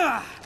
Ugh.